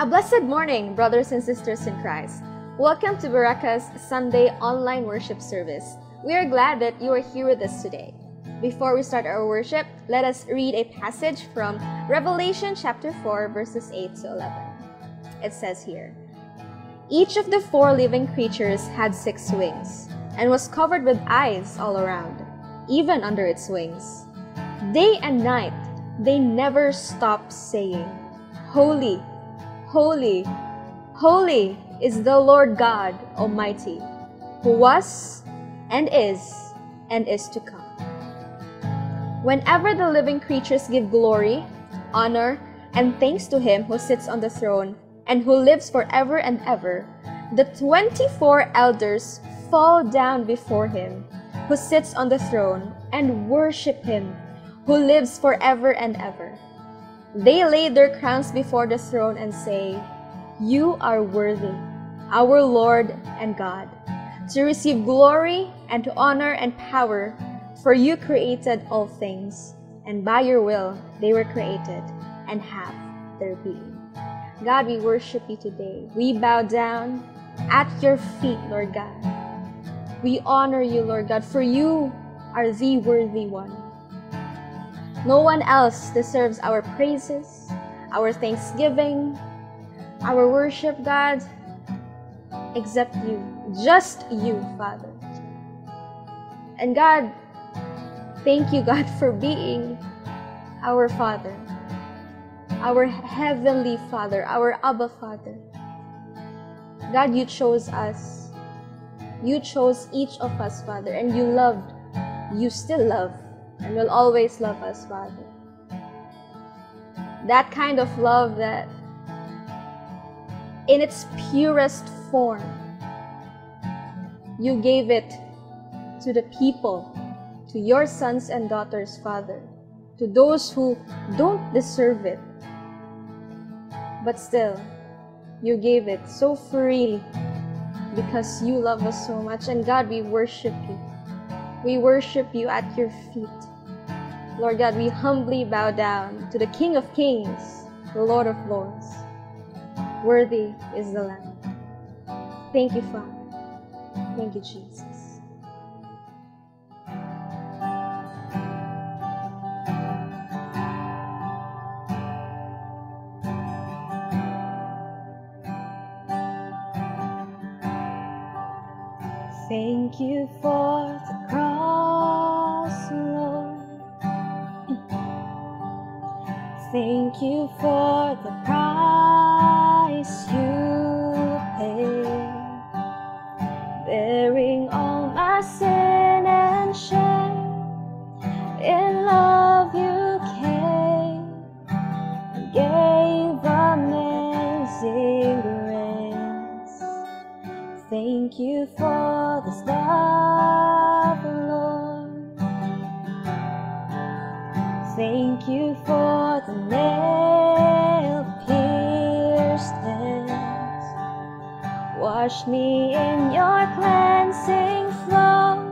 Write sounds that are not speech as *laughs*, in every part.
A blessed morning, brothers and sisters in Christ. Welcome to Berakah's Sunday online worship service. We are glad that you are here with us today. Before we start our worship, let us read a passage from Revelation chapter 4, verses 8 to 11. It says here Each of the four living creatures had six wings and was covered with eyes all around, even under its wings. Day and night, they never stopped saying, Holy, holy, holy is the Lord God Almighty, who was and is and is to come. Whenever the living creatures give glory, honor, and thanks to Him who sits on the throne and who lives forever and ever, the 24 elders fall down before Him who sits on the throne and worship Him who lives forever and ever. They lay their crowns before the throne and say, You are worthy, our Lord and God, to receive glory and to honor and power, for you created all things, and by your will they were created and have their being. God, we worship you today. We bow down at your feet, Lord God. We honor you, Lord God, for you are the worthy one. No one else deserves our praises, our thanksgiving, our worship, God, except you. Just you, Father. And God, thank you, God, *laughs* for being our Father, our Heavenly Father, our Abba Father. God, you chose us. You chose each of us, Father, and you loved, you still love and will always love us, Father. That kind of love that, in its purest form, you gave it to the people, to your sons and daughters, Father, to those who don't deserve it. But still, you gave it so freely because you love us so much. And God, we worship you. We worship you at your feet. Lord God, we humbly bow down to the King of Kings, the Lord of Lords. Worthy is the Lamb. Thank you, Father. Thank you, Jesus. Thank you for Thank you for the price you Wash me in your cleansing flow.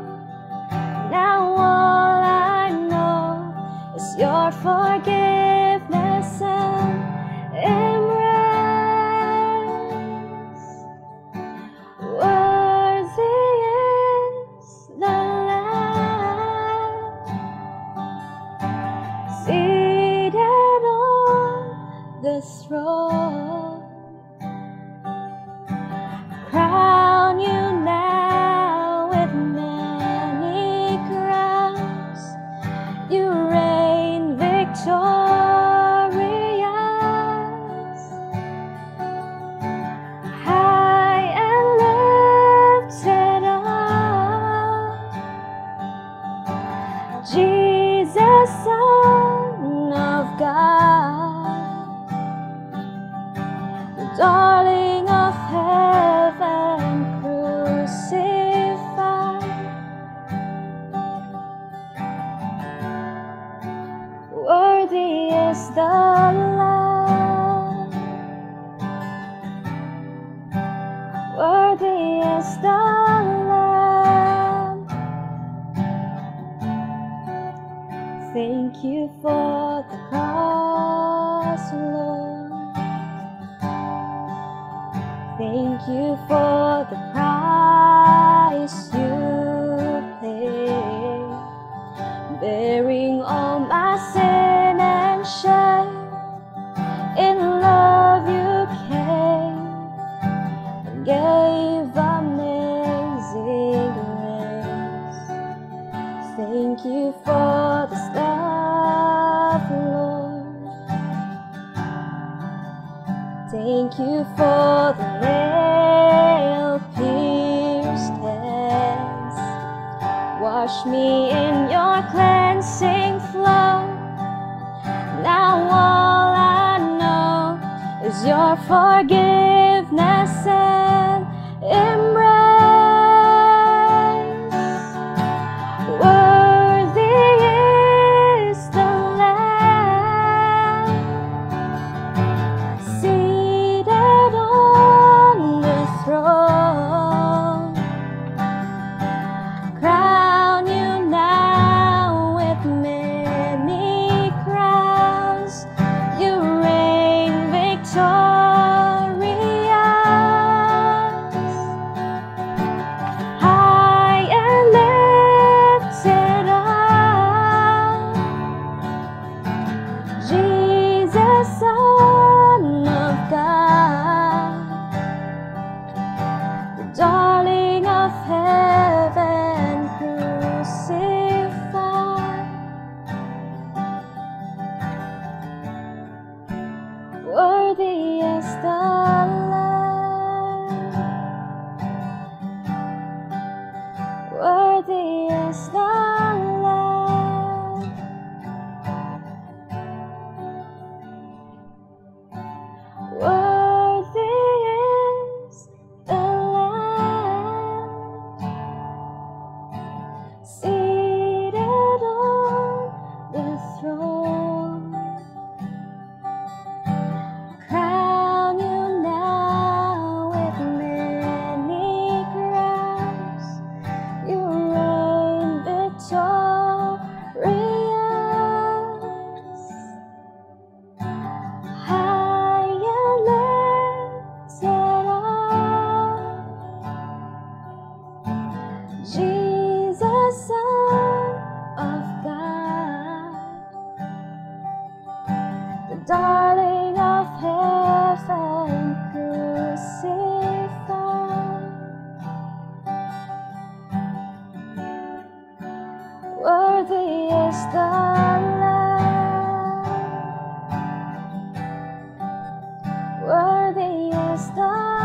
Now all I know is your forgiveness and embrace. Worthy the Lamb seated on the throne. you for the cross, Lord. Thank you for Thank you for the nail pierced hands. Wash me in your cleansing flow. Now all I know is your forgiveness Worthy Worthy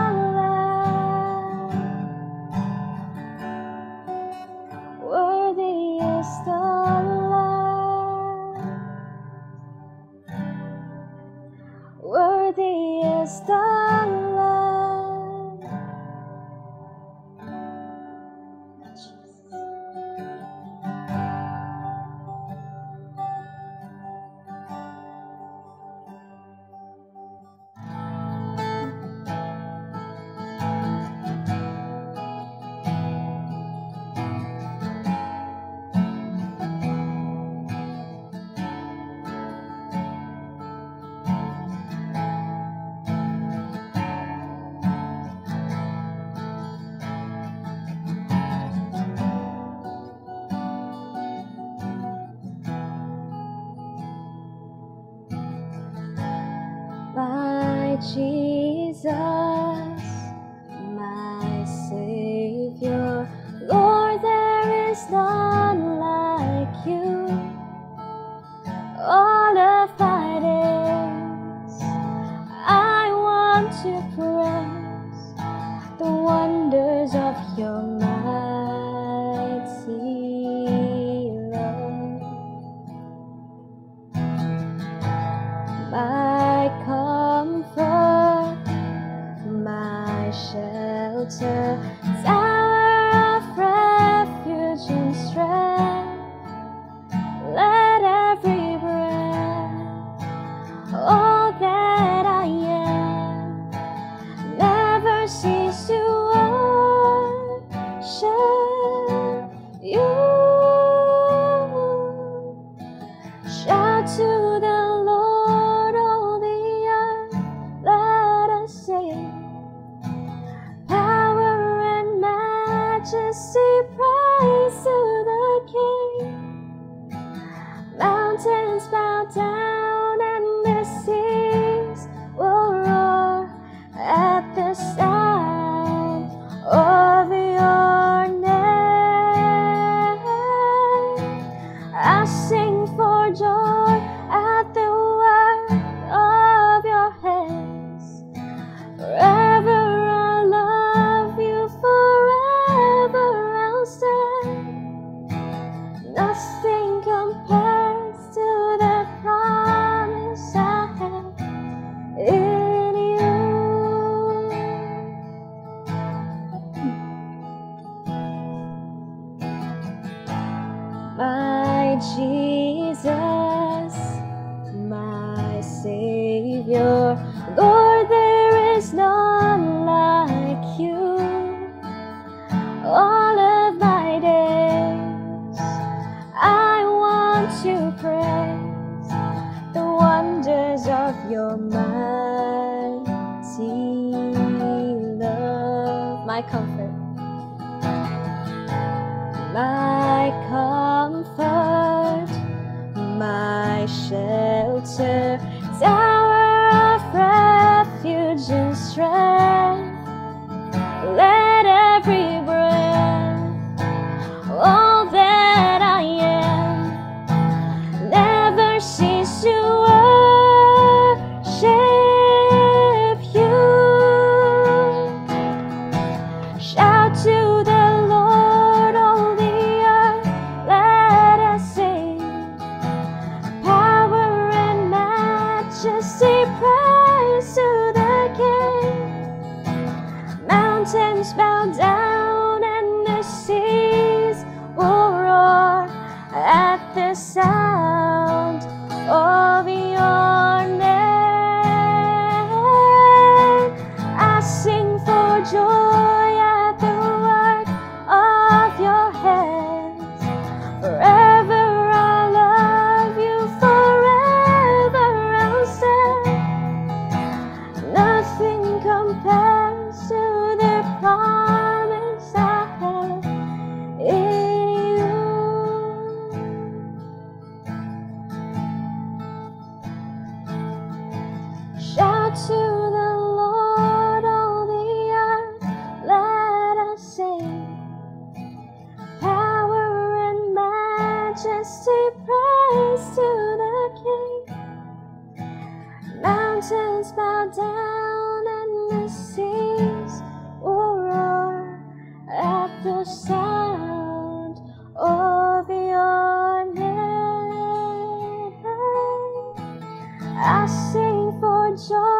Jesus, my Savior, Lord, there is none like you. All of my days, I want to praise the wonders of your mighty tower of refuge and strength. Let every breath, all that I am, never cease to worship you. Shout to the you're my sea love, my comfort, my comfort, my shelter, tower of refuge and strength. the sound of your name. I sing for joy.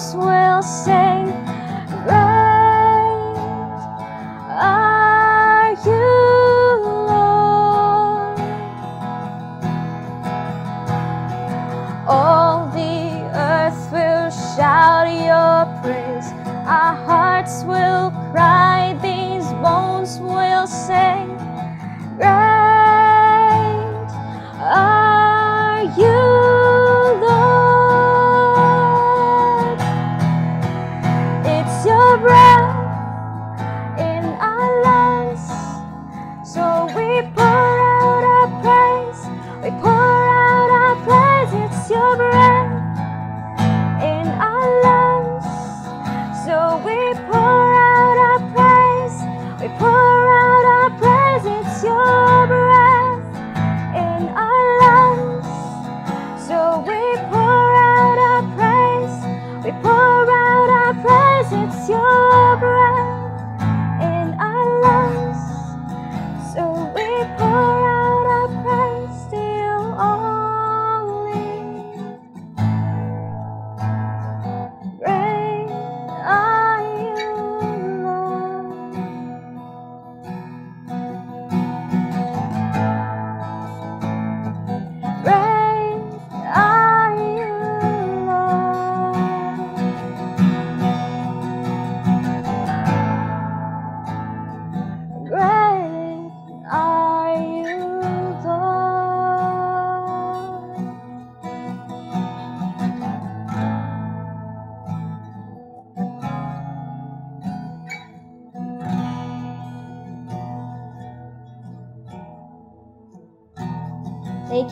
swear.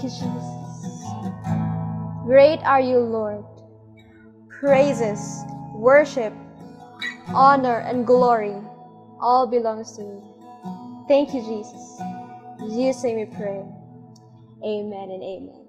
Thank you, Jesus. Great are you, Lord. Praises, worship, honor, and glory all belongs to you. Thank you, Jesus. In Jesus' name we pray. Amen and amen.